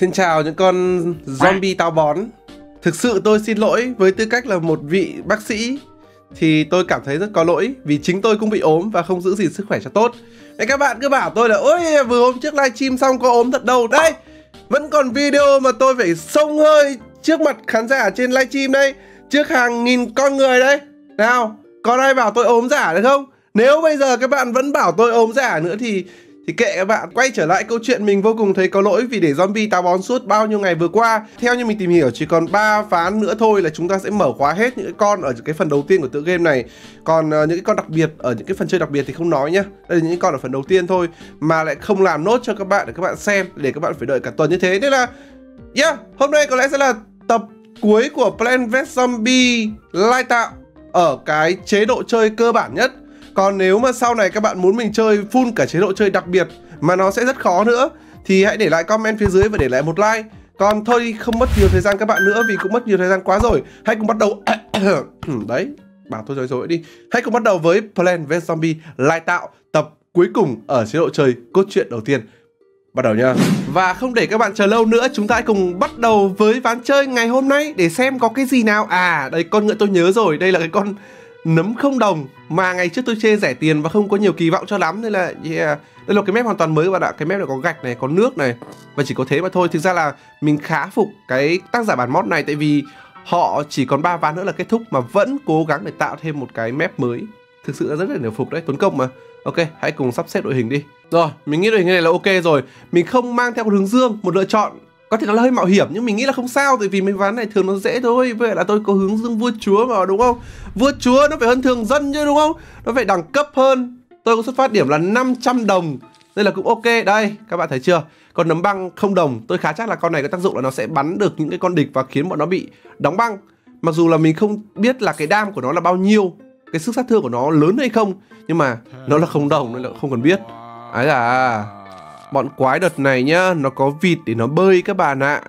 Xin chào những con zombie táo bón. Thực sự tôi xin lỗi với tư cách là một vị bác sĩ, Thì tôi cảm thấy rất có lỗi Vì chính tôi cũng bị ốm và không giữ gìn sức khỏe cho tốt. Nên các bạn cứ bảo tôi là, Ôi, vừa hôm trước livestream xong có ốm thật đâu. Đây, vẫn còn video mà tôi phải sông hơi trước mặt khán giả trên livestream đây, Trước hàng nghìn con người đây. Nào Còn ai bảo tôi ốm giả được không? Nếu bây giờ các bạn vẫn bảo tôi ốm giả nữa thì thì kệ các bạn quay trở lại câu chuyện mình vô cùng thấy có lỗi vì để zombie táo bón suốt bao nhiêu ngày vừa qua. Theo như mình tìm hiểu chỉ còn 3 ván nữa thôi là chúng ta sẽ mở khóa hết những cái con ở cái phần đầu tiên của tựa game này. Còn uh, những cái con đặc biệt ở những cái phần chơi đặc biệt thì không nói nhá. Đây là những con ở phần đầu tiên thôi mà lại không làm nốt cho các bạn để các bạn xem để các bạn phải đợi cả tuần như thế. Nên là yeah hôm nay có lẽ sẽ là tập cuối của Plan vs Zombie lai tạo ở cái chế độ chơi cơ bản nhất còn nếu mà sau này các bạn muốn mình chơi full cả chế độ chơi đặc biệt mà nó sẽ rất khó nữa thì hãy để lại comment phía dưới và để lại một like. Còn thôi không mất nhiều thời gian các bạn nữa vì cũng mất nhiều thời gian quá rồi. Hãy cùng bắt đầu đấy, bảo tôi rồi rồi đi. Hãy cùng bắt đầu với Plan vs Zombie lai tạo tập cuối cùng ở chế độ chơi cốt truyện đầu tiên. Bắt đầu nha Và không để các bạn chờ lâu nữa Chúng ta hãy cùng bắt đầu với ván chơi ngày hôm nay Để xem có cái gì nào À đây con ngựa tôi nhớ rồi Đây là cái con nấm không đồng mà ngày trước tôi chê rẻ tiền và không có nhiều kỳ vọng cho lắm. Nên là, yeah. đây là cái map hoàn toàn mới các bạn ạ. Cái map này có gạch này, có nước này và chỉ có thế mà thôi. Thực ra là mình khá phục cái tác giả bản mod này tại vì họ chỉ còn ba ván nữa là kết thúc mà vẫn cố gắng để tạo thêm một cái map mới. Thực sự là rất là nể phục đấy, tốn công mà. Ok, hãy cùng sắp xếp đội hình đi. Rồi, mình nghĩ đội hình này là ok rồi. Mình không mang theo hướng dương, một lựa chọn có thể nó là hơi mạo hiểm, nhưng mình nghĩ là không sao, tại vì mấy ván này thường nó dễ thôi. Vậy là tôi có hướng dương vua chúa mà, đúng không? Vua chúa nó phải hơn thường dân chứ, đúng không? Nó phải đẳng cấp hơn. Tôi có xuất phát điểm là 500 đồng. Đây là cũng ok. Đây, các bạn thấy chưa? Còn nấm băng không đồng. Tôi khá chắc là con này có tác dụng là nó sẽ bắn được những cái con địch và khiến bọn nó bị đóng băng. Mặc dù là mình không biết là cái đam của nó là bao nhiêu, cái sức sát thương của nó lớn hay không, nhưng mà nó là không đồng nên là không cần biết. Ấy là Bọn quái đợt này nhá, nó có vịt để nó bơi các bạn ạ.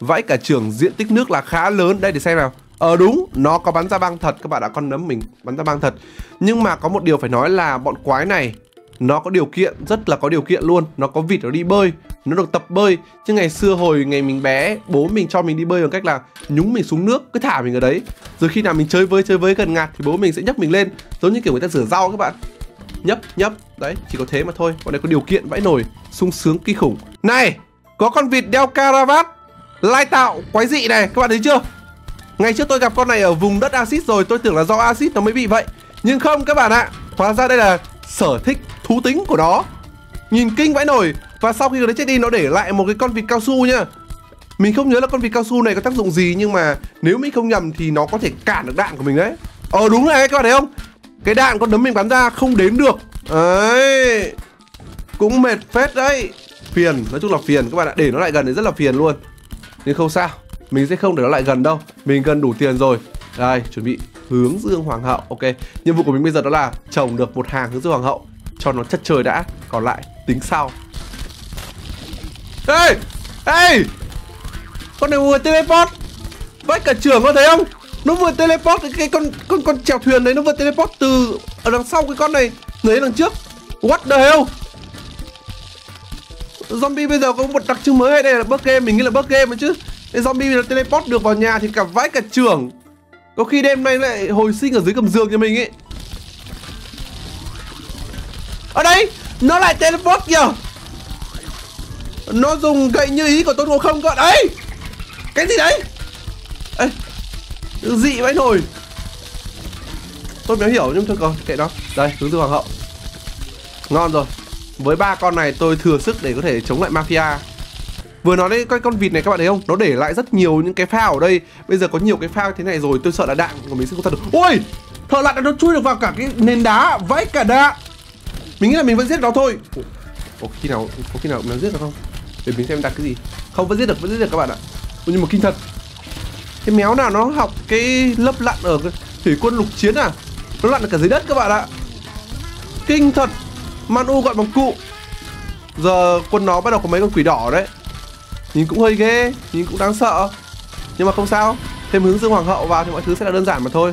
Vãi cả trường diện tích nước là khá lớn. Đây để xem nào. Ờ đúng, nó có bắn ra băng thật các bạn đã con nấm mình bắn ra băng thật. Nhưng mà có một điều phải nói là bọn quái này nó có điều kiện, rất là có điều kiện luôn. Nó có vịt nó đi bơi, nó được tập bơi. Chứ ngày xưa hồi ngày mình bé, bố mình cho mình đi bơi bằng cách là nhúng mình xuống nước, cứ thả mình ở đấy. Rồi khi nào mình chơi với chơi với gần ngạt thì bố mình sẽ nhấc mình lên, giống như kiểu người ta rửa rau các bạn nhấp nhấp. Đấy, chỉ có thế mà thôi. Bọn này có điều kiện vãi nổi sung sướng kinh khủng. Này, có con vịt đeo caravat, lai tạo quái dị này. Các bạn thấy chưa? Ngày trước tôi gặp con này ở vùng đất axit rồi, tôi tưởng là do axit nó mới bị vậy. Nhưng không, các bạn ạ. Hóa ra đây là sở thích thú tính của nó. Nhìn kinh vãi nổi và sau khi nó chết đi, nó để lại một cái con vịt cao su nhá mình không nhớ là con vịt cao su này có tác dụng gì, nhưng mà nếu mình không nhầm thì nó có thể cản được đạn của mình đấy. Ờ đúng này các bạn thấy không? Cái đạn con đấm mình bắn ra không đến được. Đấy. Cũng mệt phết đấy. Phiền, nói chung là phiền. Các bạn ạ Để nó lại gần thì rất là phiền luôn. Nhưng không sao, mình sẽ không để nó lại gần đâu. Mình gần đủ tiền rồi. Đây, chuẩn bị hướng dương hoàng hậu. Ok, nhiệm vụ của mình bây giờ đó là trồng được một hàng hướng dương hoàng hậu Cho nó chất trời đã. Còn lại tính sau. Ê, ê Con này vừa teleport Vách cả trưởng có thấy không? Nó vừa teleport cái, con con con chèo thuyền đấy nó vừa teleport từ ở đằng sau cái con này người đằng trước. What the hell? Zombie bây giờ có một đặc trưng mới hay đây là bug game mình nghĩ là bug game chứ. Cái zombie nó teleport được vào nhà thì cả vãi cả trưởng có khi đêm nay lại hồi sinh ở dưới gầm giường cho mình ấy. Ở đây nó lại teleport kìa. Nó dùng gậy như ý của tôn ngộ không cơ đấy cái gì đấy? Dị vãi nồi tôi mới hiểu nhưng thôi, còn kệ nó. Đây, hướng dương hoàng hậu. Ngon rồi. Với ba con này tôi thừa sức để có thể chống lại mafia. Vừa nói đấy coi con vịt này, các bạn thấy không? Nó để lại rất nhiều những cái phao ở đây. Bây giờ có nhiều cái phao thế này rồi, tôi sợ là đạn của mình sẽ không thật được. Ôi thợ lặn nó chui được vào cả cái nền đá, vãi cả đá. mình nghĩ là mình vẫn giết nó thôi. Có khi nào, có khi nào nó giết được không? Để mình xem đặt cái gì. Không, vẫn giết được, vẫn giết được các bạn ạ. Nhưng mà kinh thật cái méo nào nó học cái lớp lặn ở thủy quân lục chiến à? Nó lặn ở cả dưới đất các bạn ạ. Kinh thật, manu gọi bằng cụ. Giờ quân nó bắt đầu có mấy con quỷ đỏ đấy. Nhìn cũng hơi ghê, nhìn cũng đáng sợ. Nhưng mà không sao, thêm hướng dương hoàng hậu vào thì mọi thứ sẽ là đơn giản mà thôi.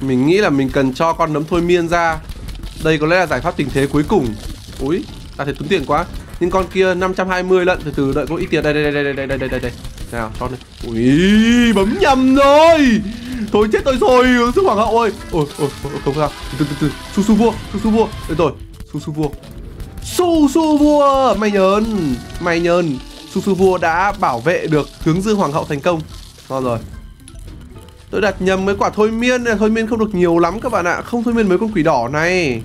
Mình nghĩ là mình cần cho con nấm thôi miên ra. Đây có lẽ là giải pháp tình thế cuối cùng. Ui ta thấy tốn tiền quá. Nhưng con kia 520 lận, Từ từ, đợi có ít tiền. Đây đây đây đây đây đây đây đây. Nào cho đi, Ui bấm nhầm rồi. Thôi chết tôi rồi sức hoàng hậu ơi Ôi ôi không sao. Từ từ từ. Su su vua Su su vua. Đây rồi. Su su vua. Su su vua. Mày nhơn Mày nhơn Su su vua đã bảo vệ được hướng dư hoàng hậu thành công. Ngon rồi. Tôi đặt nhầm mấy quả thôi miên Thôi miên không được nhiều lắm các bạn ạ. Không thôi miên mấy con quỷ đỏ này.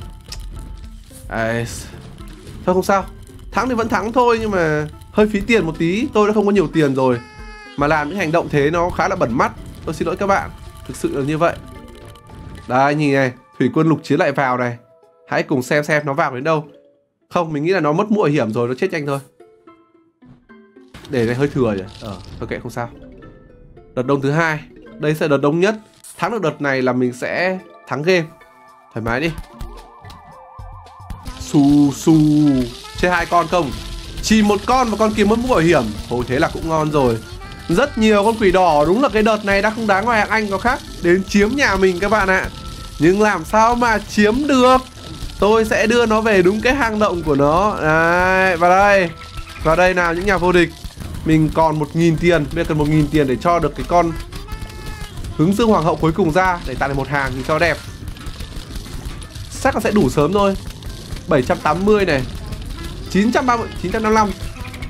Đấy. Thôi không sao? Thắng thì vẫn thắng thôi nhưng mà Hơi phí tiền một tí. Tôi đã không có nhiều tiền rồi. Mà làm những hành động thế nó khá là bẩn mắt. Tôi xin lỗi các bạn. Thực sự là như vậy. Đây, nhìn này. Thủy quân lục chiến lại vào này. Hãy cùng xem xem nó vào đến đâu. Không, mình nghĩ là nó mất mũ hiểm rồi. Nó chết nhanh thôi. Để này hơi thừa nhỉ? Ờ kệ, không sao. Đợt đông thứ hai. Đây sẽ đợt đông nhất. Thắng được đợt này là mình sẽ thắng game. Thoải mái đi. Su su chơi hai con không? Chỉ một con và con kia mất mũ bảo hiểm. Thôi thế là cũng ngon rồi. Rất nhiều con quỷ đỏ, Đúng là cái đợt này đã không đáng ngoài hạng Anh có khác. Đến chiếm nhà mình các bạn ạ. Nhưng làm sao mà chiếm được? Tôi sẽ đưa nó về đúng cái hang động của nó. Đấy, vào đây. Vào đây nào, những nhà vô địch. Mình còn 1.000 tiền. Bây giờ cần 1.000 tiền để cho được cái con Hướng dương hoàng hậu cuối cùng ra Để tạo thành một hàng thì cho đẹp. Chắc là sẽ đủ sớm thôi. 780 này. 930 955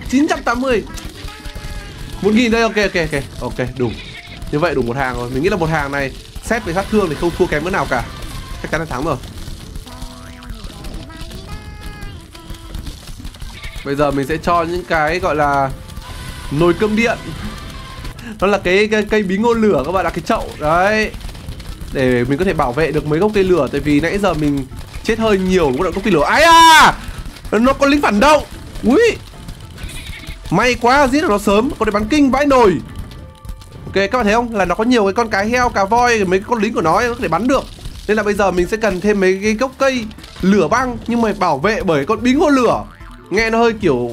980 1000 đây ok ok ok. Ok đủ. Như vậy đủ một hàng rồi. Mình nghĩ là một hàng này xét về sát thương thì không thua kém bữa nào cả. Chắc chắn là thắng rồi. Bây giờ mình sẽ cho những cái gọi là nồi cơm điện. Nó là cái, cái cây bí ngô lửa các bạn là cái chậu. Đấy. Để mình có thể bảo vệ được mấy gốc cây lửa tại vì nãy giờ mình chết hơi nhiều có gốc cây lửa. Ai à nó có lính phản động. Ui may quá, giết được nó sớm. Con để bắn kinh vãi nồi. Ok, các bạn thấy không? Là nó có nhiều cái con cá heo, cá voi, mấy con lính của nó có thể bắn được. Nên là bây giờ mình sẽ cần thêm mấy cái gốc cây lửa băng, nhưng mà bảo vệ bởi con bí ngô lửa. Nghe nó hơi kiểu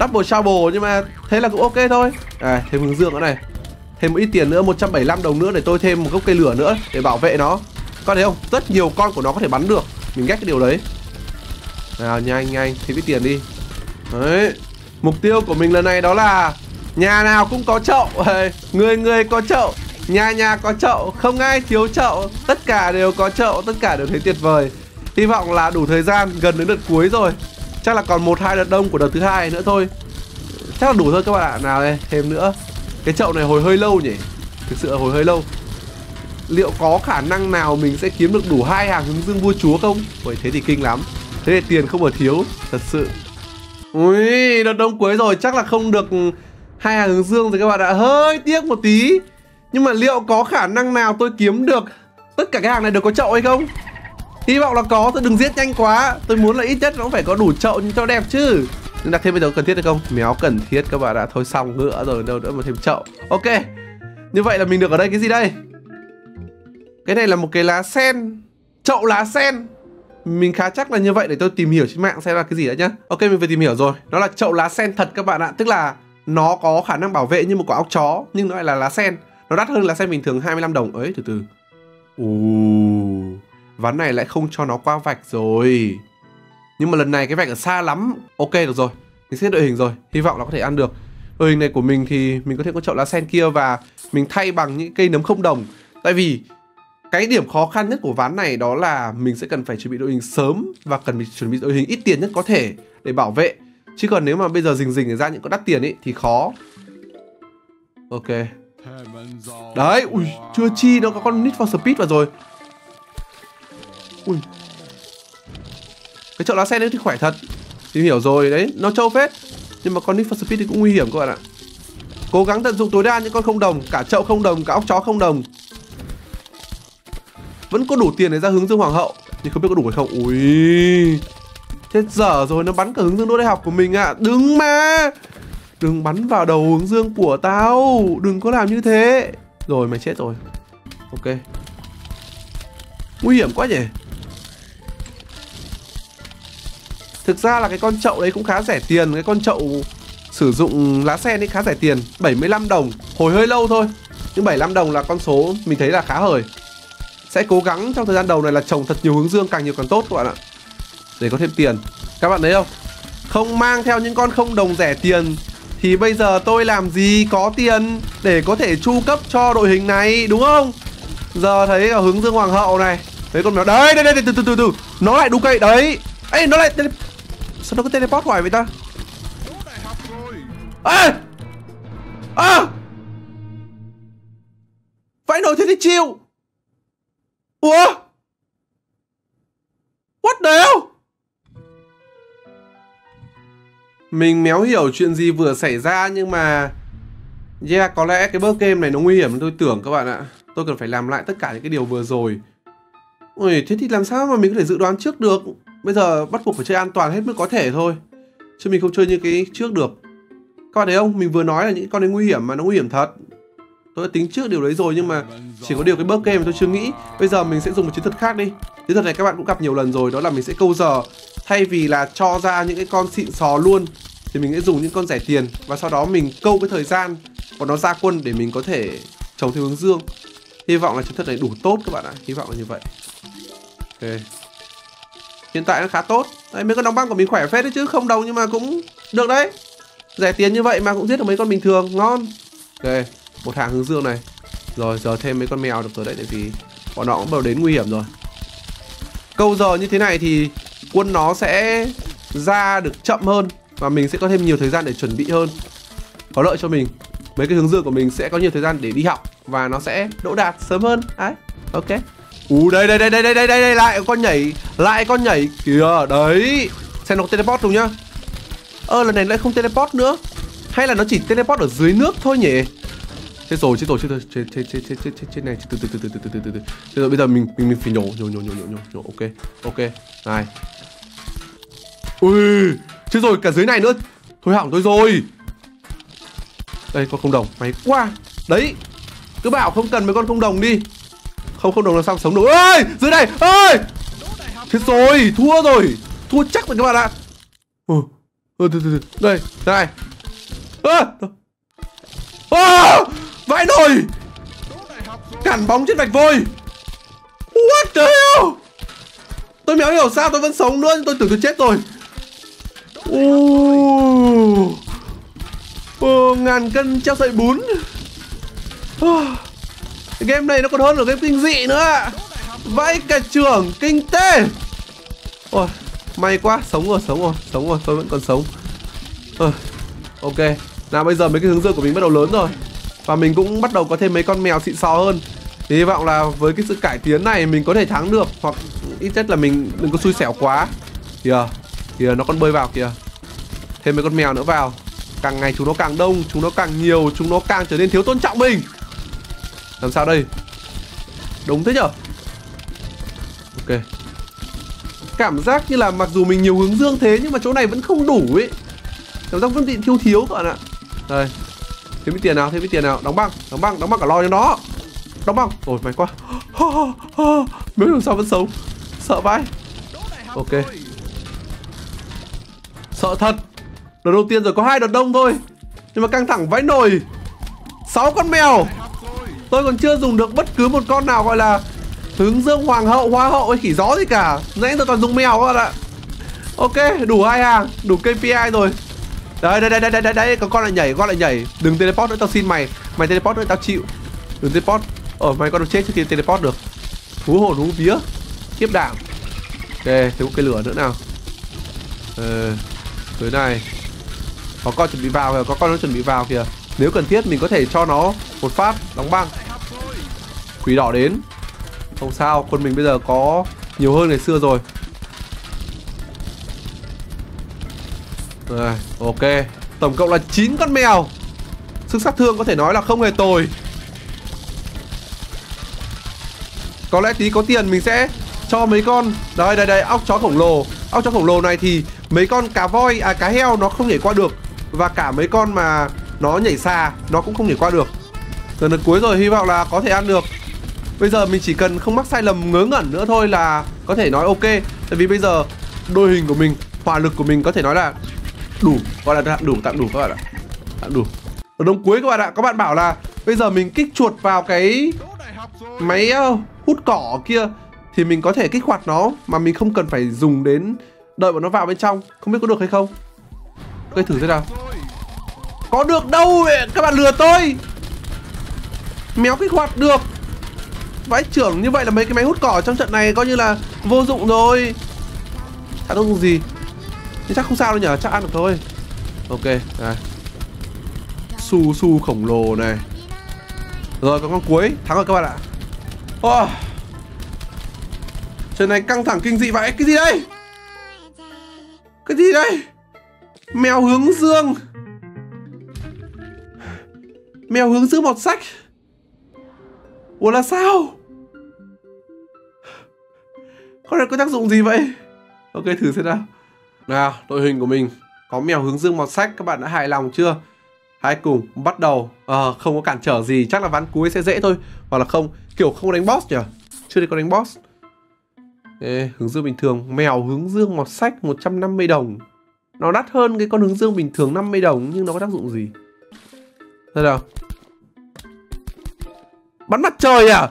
double trouble, nhưng mà thế là cũng ok thôi. À thêm hướng dương nữa này. Thêm một ít tiền nữa 175 đồng nữa để tôi thêm một gốc cây lửa nữa để bảo vệ nó. Các bạn thấy không? Rất nhiều con của nó có thể bắn được. Mình ghét cái điều đấy. Nào, nhanh nhanh. Thêm ít tiền đi. Đấy mục tiêu của mình lần này đó là nhà nào cũng có chậu. Người người có chậu, nhà nhà có chậu, không ai thiếu chậu. Tất cả đều có chậu, tất cả đều thấy tuyệt vời. Hy vọng là đủ thời gian, gần đến đợt cuối rồi. Chắc là còn một, hai đợt đông của đợt thứ hai nữa thôi. Chắc là đủ thôi các bạn ạ. Nào đây, thêm nữa. Cái chậu này hồi hơi lâu nhỉ? Thực sự là hồi hơi lâu. Liệu có khả năng nào mình sẽ kiếm được đủ hai hàng hướng dương vua chúa không? Vậy thế thì kinh lắm. Thế thì tiền không ở thiếu, thật sự ui đợt đông cuối rồi, chắc là không được hai hàng hướng dương rồi các bạn ạ. Hơi tiếc một tí. Nhưng mà liệu có khả năng nào tôi kiếm được tất cả cái hàng này đều có chậu hay không? Hy vọng là có tôi đừng giết nhanh quá. Tôi muốn là ít nhất nó phải có đủ chậu cho đẹp chứ. Nhưng đặt thêm bây giờ cần thiết hay không? Méo cần thiết các bạn ạ. Thôi xong ngựa rồi, đâu nữa mà thêm chậu. Ok. Như vậy là mình được ở đây cái gì đây? Cái này là một cái lá sen. Chậu lá sen mình khá chắc là như vậy để tôi tìm hiểu trên mạng xem là cái gì đã nhá. Ok, mình vừa tìm hiểu rồi. Nó là chậu lá sen thật các bạn ạ. Tức là nó có khả năng bảo vệ như một quả óc chó, nhưng nó lại là lá sen. Nó đắt hơn lá sen bình thường 25 đồng. Ấy từ từ. Ồ. Ván này lại không cho nó qua vạch rồi. Nhưng mà lần này cái vạch ở xa lắm. Ok, được rồi. Mình xếp đội hình rồi. Hy vọng là có thể ăn được. Đội hình này của mình thì mình có thể có chậu lá sen kia và mình thay bằng những cây nấm không đồng. Tại vì cái điểm khó khăn nhất của ván này đó là mình sẽ cần phải chuẩn bị đội hình sớm và cần phải chuẩn bị đội hình ít tiền nhất có thể để bảo vệ. Chứ còn nếu mà bây giờ rình rình ra những con đắt tiền ấy thì khó. Ok. Đấy, ui, chưa chi nó có con nít for speed vào rồi. Ui. Cái chậu lá sen đấy thì khỏe thật. Tìm hiểu rồi, đấy, nó trâu phết. Nhưng mà con nít for speed thì cũng nguy hiểm các bạn ạ. Cố gắng tận dụng tối đa những con không đồng, cả chậu không đồng, cả óc chó không đồng vẫn có đủ tiền để ra hướng dương hoàng hậu. Nhưng không biết có đủ hay không. Ui chết dở rồi, nó bắn cả hướng dương đỗ đại học của mình ạ. À. đừng mà. Đừng bắn vào đầu hướng dương của tao. Đừng có làm như thế. Rồi, mày chết rồi. Ok. Nguy hiểm quá nhỉ. Thực ra là cái con chậu đấy cũng khá rẻ tiền. Cái con chậu sử dụng lá sen ấy khá rẻ tiền. 75 đồng. Hồi hơi lâu thôi. Nhưng 75 đồng là con số mình thấy là khá hời sẽ cố gắng trong thời gian đầu này là trồng thật nhiều hướng dương càng nhiều càng tốt các bạn ạ. Để có thêm tiền. Các bạn thấy không? Không mang theo những con không đồng rẻ tiền. Thì bây giờ tôi làm gì có tiền Để có thể chu cấp cho đội hình này, Đúng không? Giờ thấy ở hướng dương hoàng hậu này, Thấy con mèo Đấy, đây đây từ từ từ từ. Nó lại đu cây, Đấy. Ê, nó lại. Sao nó cứ teleport hoài vậy ta? Ê! À Vãi nổi thế thì chịu. Ủa? What the hell? Mình méo hiểu chuyện gì vừa xảy ra nhưng mà Yeah, có lẽ cái bước game này nó nguy hiểm tôi tưởng các bạn ạ. Tôi cần phải làm lại tất cả những cái điều vừa rồi. Ui, thế thì làm sao mà mình có thể dự đoán trước được? Bây giờ bắt buộc phải chơi an toàn hết mức có thể thôi Chứ mình không chơi như cái trước được. Các bạn thấy không, mình vừa nói là những con đấy nguy hiểm mà nó nguy hiểm thật. Tôi đã tính trước điều đấy rồi nhưng mà chỉ có điều cái bước game mà tôi chưa nghĩ. Bây giờ mình sẽ dùng một chiến thuật khác đi. Chiến thuật này các bạn cũng gặp nhiều lần rồi Đó là mình sẽ câu giờ. Thay vì là cho ra những cái con xịn sò luôn Thì mình sẽ dùng những con rẻ tiền Và sau đó mình câu cái thời gian Của nó ra quân để mình có thể trồng theo hướng dương. Hy vọng là chiến thuật này đủ tốt các bạn ạ. Hy vọng là như vậy. Ok. Hiện tại nó khá tốt. Đấy, mấy con đóng băng của mình khỏe phết đấy chứ Không đồng nhưng mà cũng được đấy. Rẻ tiền như vậy mà cũng giết được mấy con bình thường Ngon. Ok. Một hàng hướng dương này. Rồi giờ thêm mấy con mèo được rồi đấy Tại vì bọn nó cũng bắt đầu đến nguy hiểm rồi. Câu giờ như thế này thì Quân nó sẽ ra được chậm hơn Và mình sẽ có thêm nhiều thời gian để chuẩn bị hơn. Có lợi cho mình. Mấy cái hướng dương của mình sẽ có nhiều thời gian để đi học Và nó sẽ đỗ đạt sớm hơn. Đấy Ok. Ú đây đây đây đây đây đây đây, đây lại con nhảy lại con nhảy kìa. Đấy xem nó teleport đúng nhá. Ơ lần này lại không teleport nữa. Hay là nó chỉ teleport ở dưới nước thôi nhỉ? Chết rồi chết rồi chết rồi. Chết chết chết chết chết chết chết này. Từ từ từ từ từ từ từ từ từ. Rồi bây giờ mình mình mình phải nhổ nhổ nhổ nhổ nhổ nhổ nhổ. Ok ok. Này. Ui chết rồi cả dưới này nữa. Thôi hỏng tôi rồi. Đây con không đồng. Máy quá. Đấy cứ bảo không cần mấy con không đồng đi. Không không đồng làm sao sống được? Ơi dưới này. Ơi chết rồi thua rồi. Thua chắc rồi các bạn ạ. Ừ, ừ, từ, từ, đây này. Ơ à, vãi nồi! Cản bóng trên vạch vôi! What the hell? Tôi méo hiểu sao tôi vẫn sống nữa tôi tưởng tôi chết rồi. Uh, uh, ngàn cân treo sợi bún. Uh. Game này nó còn hơn ở game kinh dị nữa. Vãi cả trưởng kinh tế. Ôi May quá Sống rồi sống rồi Sống rồi tôi vẫn còn sống. À, Ok. Nào bây giờ mấy cái hướng dương của mình bắt đầu lớn rồi. Và mình cũng bắt đầu có thêm mấy con mèo xịn sò hơn. Thì hy vọng là với cái sự cải tiến này mình có thể thắng được, Hoặc ít nhất là mình đừng có xui xẻo quá. Kìa Kìa, nó còn bơi vào kìa. Thêm mấy con mèo nữa vào. Càng ngày chúng nó càng đông, Chúng nó càng nhiều, Chúng nó càng trở nên thiếu tôn trọng mình. Làm sao đây? Đúng thế nhở? Ok. Cảm giác như là mặc dù mình nhiều hướng dương thế, Nhưng mà chỗ này vẫn không đủ ấy. Cảm giác vẫn bị thiếu thiếu các bạn ạ. Đây. Thêm ít tiền nào, thêm ít tiền nào. Đóng băng, đóng băng, đóng băng cả lo cho nó Đóng băng, rồi mày quá. Mấy làm sao vẫn sống? Sợ vãi. Ok. Sợ thật. Đợt đầu tiên rồi có hai đợt đông thôi. Nhưng mà căng thẳng vãi nồi. Sáu con mèo. Tôi còn chưa dùng được bất cứ một con nào gọi là Hướng dương hoàng hậu, hoa hậu hay khỉ gió gì cả. Nãy tôi toàn dùng mèo các bạn ạ. Ok, đủ hai hàng, đủ KPI rồi. Đấy, đây, đây, đây, đây, đây, đây, con lại nhảy, con lại nhảy. Đừng teleport nữa, tao xin mày. Mày teleport nữa, tao chịu. Đừng teleport. Ở mày con được chết trước khi teleport được. Hú hồn, hú vía. Kiếp đạm Ok, thiếu cái lửa nữa nào. Ờ, tới này. Có con chuẩn bị vào kìa, có con nó chuẩn bị vào kìa. Nếu cần thiết mình có thể cho nó một phát đóng băng. Quỷ đỏ đến. Không sao, quân mình bây giờ có nhiều hơn ngày xưa rồi. Rồi, ok. Tổng cộng là 9 con mèo. Sức sát thương có thể nói là không hề tồi. Có lẽ tí có tiền mình sẽ cho mấy con. Đây đây đây ốc chó khổng lồ. Ốc chó khổng lồ này thì mấy con cá voi À cá heo nó không nhảy qua được. Và cả mấy con mà nó nhảy xa Nó cũng không nhảy qua được. Gần được cuối rồi hy vọng là có thể ăn được. Bây giờ mình chỉ cần không mắc sai lầm ngớ ngẩn nữa thôi là có thể nói ok. Tại vì bây giờ đôi hình của mình, hỏa lực của mình có thể nói là đủ Gọi là tạm đủ, tạm đủ các bạn ạ. Tạm đủ. Ở đông cuối các bạn ạ, các bạn bảo là Bây giờ mình kích chuột vào cái máy hút cỏ kia Thì mình có thể kích hoạt nó Mà mình không cần phải dùng đến đợi bọn nó vào bên trong. Không biết có được hay không? Cây thử thế nào. Có được đâu Các bạn lừa tôi. Méo kích hoạt được. Vãi trưởng như vậy là mấy cái máy hút cỏ trong trận này coi như là vô dụng rồi. Chả dùng gì thì chắc không sao đâu nhở, Chắc ăn được thôi. Ok, này. Su su khổng lồ này. Rồi, còn con cuối, Thắng rồi các bạn ạ. Oh. Trận này căng thẳng kinh dị vậy, Cái gì đây? Cái gì đây? Mèo hướng dương. Mèo hướng dương một sách. Ủa là sao? Con này có tác dụng gì vậy? Ok, thử xem nào. Nào đội hình của mình Có mèo hướng dương màu sách Các bạn đã hài lòng chưa? Hãy cùng bắt đầu. À, Không có cản trở gì Chắc là ván cuối sẽ dễ thôi. Hoặc là không Kiểu không đánh boss nhỉ? Chưa đi có đánh boss. Ê, hướng dương bình thường. Mèo hướng dương màu sách 150 đồng. Nó đắt hơn cái con hướng dương bình thường 50 đồng Nhưng nó có tác dụng gì? Thế nào. Bắn mặt trời à?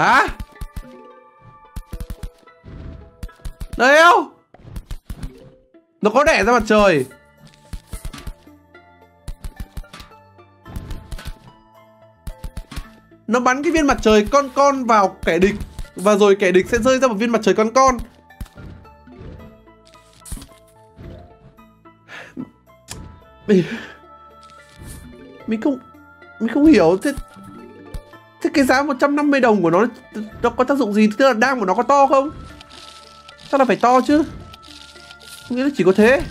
Hả? Đâu không Nó có đẻ ra mặt trời. Nó bắn cái viên mặt trời con con vào kẻ địch. Và rồi kẻ địch sẽ rơi ra một viên mặt trời con con. Mình mình không mình không hiểu thế thế cái giá 150 đồng của nó nó có tác dụng gì? Tức là đam của nó có to không? Chắc là phải to chứ. Nghĩa là chỉ có thế.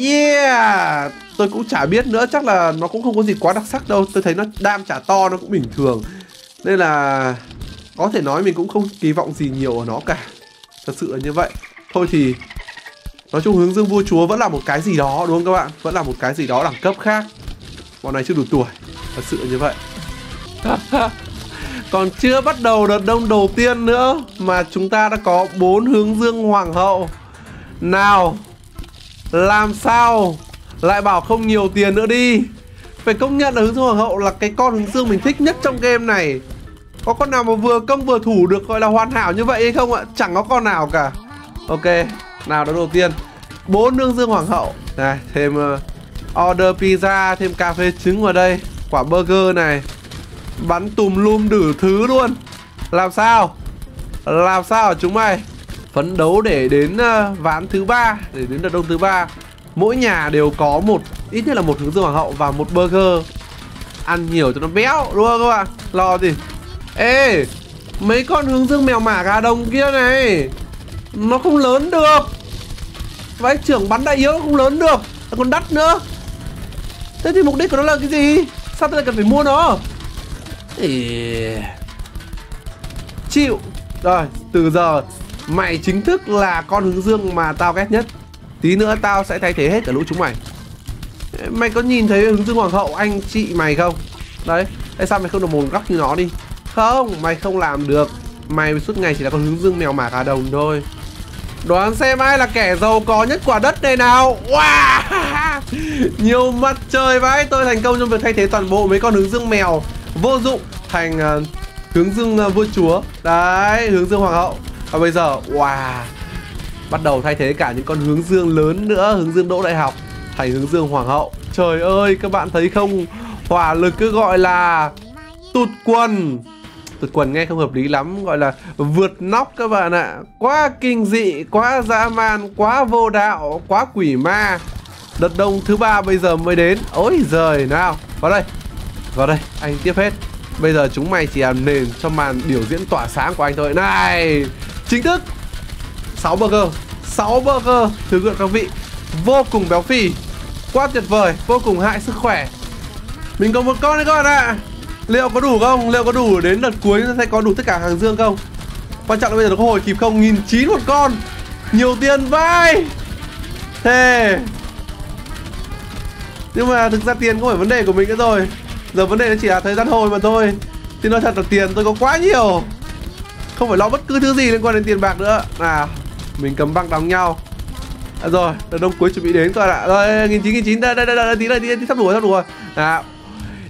Yeah! Tôi cũng chả biết nữa. Chắc là nó cũng không có gì quá đặc sắc đâu. Tôi thấy nó đam chả to, nó cũng bình thường. Nên là có thể nói mình cũng không kỳ vọng gì nhiều ở nó cả. Thật sự là như vậy. Thôi thì Nói chung hướng dương vua chúa vẫn là một cái gì đó, đúng không các bạn? Vẫn là một cái gì đó đẳng cấp khác. Bọn này chưa đủ tuổi Thật sự như vậy. Còn chưa bắt đầu đợt đông đầu tiên nữa Mà chúng ta đã có bốn hướng dương hoàng hậu. Nào Làm sao Lại bảo không nhiều tiền nữa đi? Phải công nhận là hướng dương hoàng hậu là cái con hướng dương mình thích nhất trong game này. Có con nào mà vừa công vừa thủ được gọi là hoàn hảo như vậy hay không ạ? Chẳng có con nào cả. Ok nào đó đầu tiên. Bốn nương dương hoàng hậu. Này thêm uh, order pizza, thêm cà phê trứng vào đây. Quả burger này, bắn tùm lum đủ thứ luôn. Làm sao? Làm sao chúng mày? Phấn đấu để đến ờ, ván thứ ba, để đến đợt đông thứ ba. Mỗi nhà đều có một, ít nhất là một hướng dương hoàng hậu và một burger. Ăn nhiều cho nó béo, đúng không các bạn? Lo gì? Ê, mấy con hướng dương mèo mả gà đồng kia này, nó không lớn được. Vãi trưởng bắn đại yếu không lớn được Còn đắt nữa. Thế thì mục đích của nó là cái gì? Sao tôi lại cần phải mua nó. Chịu. Rồi từ giờ Mày chính thức là con hướng dương mà tao ghét nhất. Tí nữa tao sẽ thay thế hết cả lũ chúng mày. Mày có nhìn thấy hướng dương hoàng hậu anh chị mày không? Đấy Tại sao mày không được một góc như nó đi? Không mày không làm được. Mày suốt ngày chỉ là con hướng dương mèo mả gà đồng thôi. Đoán xem ai là kẻ giàu có nhất quả đất này nào. Wow Nhiều mặt trời vãi Tôi thành công trong việc thay thế toàn bộ mấy con hướng dương mèo. Vô dụng thành uh, hướng dương uh, vua chúa. Đấy hướng dương hoàng hậu. Và bây giờ wow Bắt đầu thay thế cả những con hướng dương lớn nữa Hướng dương đỗ đại học Thành hướng dương hoàng hậu. Trời ơi các bạn thấy không? Hỏa lực cứ gọi là Tụt quần. Tụt quần nghe không hợp lý lắm Gọi là vượt nóc các bạn ạ. Quá kinh dị, quá dã man, quá vô đạo, quá quỷ ma. Đợt đông thứ ba bây giờ mới đến. Ôi giời, nào, Vào đây. Vào đây, anh tiếp hết. Bây giờ chúng mày chỉ làm nền cho màn biểu diễn tỏa sáng của anh thôi. Này, Chính thức. 6 burger 6 burger. Thưa quý các vị. Vô cùng béo phì, Quá tuyệt vời, Vô cùng hại sức khỏe. Mình có một con đấy các bạn ạ. Liệu có đủ không? Liệu có đủ đến đợt cuối sẽ có đủ tất cả hàng dương không? Quan trọng là bây giờ nó có hồi kịp không? Nghìn chín một con. Nhiều tiền vai. Thế. Nhưng mà thực ra tiền không phải vấn đề của mình nữa rồi. Giờ vấn đề nó chỉ là thời gian hồi mà thôi. Thì nói thật là tiền tôi có quá nhiều. Không phải lo bất cứ thứ gì liên quan đến tiền bạc nữa. À Mình cầm băng đóng nhau. À, Rồi đợt đông cuối chuẩn bị đến rồi ạ. Rồi nghìn chín nghìn chín đây đây đây tí đây tí, tí sắp đủ rồi sắp đủ rồi. À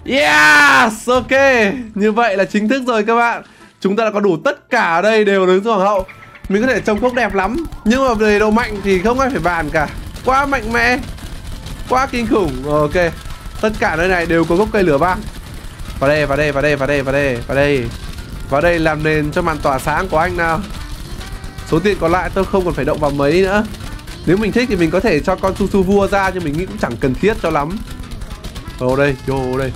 Yes, ok. Như vậy là chính thức rồi các bạn. Chúng ta đã có đủ tất cả ở đây đều đứng hoàng hậu. Mình có thể trông cốc đẹp lắm. Nhưng mà về độ mạnh thì không ai phải bàn cả. Quá mạnh mẽ. Quá kinh khủng. Ok Tất cả nơi này đều có gốc cây lửa vang Vào đây, vào đây, vào đây, vào đây, vào đây, vào đây. Vào đây làm nền cho màn tỏa sáng của anh nào. Số tiền còn lại tôi không còn phải động vào mấy nữa. Nếu mình thích thì mình có thể cho con su su vua ra Nhưng mình nghĩ cũng chẳng cần thiết cho lắm. Vô đây, vô đây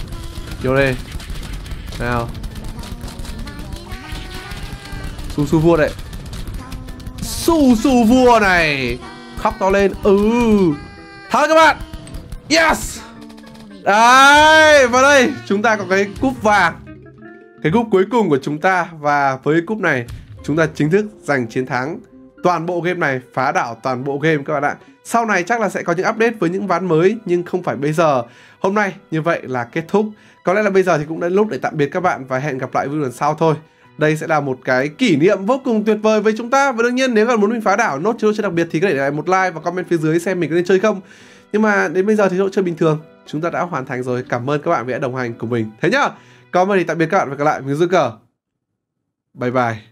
Vô đây. Nào. Su su vua đây. Su su vua này. Khóc to lên. Ừ. Thắng các bạn. Yes! Đấy Vào đây. Chúng ta có cái cúp vàng. Cái cúp cuối cùng của chúng ta. Và với cúp này Chúng ta chính thức giành chiến thắng. Toàn bộ game này Phá đảo toàn bộ game các bạn ạ. Sau này chắc là sẽ có những update với những ván mới Nhưng không phải bây giờ. Hôm nay như vậy là kết thúc. Có lẽ là bây giờ thì cũng đến lúc để tạm biệt các bạn Và hẹn gặp lại video lần sau thôi. Đây sẽ là một cái kỷ niệm vô cùng tuyệt vời với chúng ta. Và đương nhiên nếu còn muốn mình phá đảo nốt chế độ chơi đặc biệt thì có thể để lại một like và comment phía dưới xem mình có nên chơi không nhưng mà đến bây giờ thì chế độ chơi bình thường, chúng ta đã hoàn thành rồi. Cảm ơn các bạn vì đã đồng hành cùng mình. Thế nhá. Còn bây thì tạm biệt các bạn và gặp lại mình dương cờ. Bye bye.